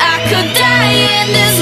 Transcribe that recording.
I could die in this.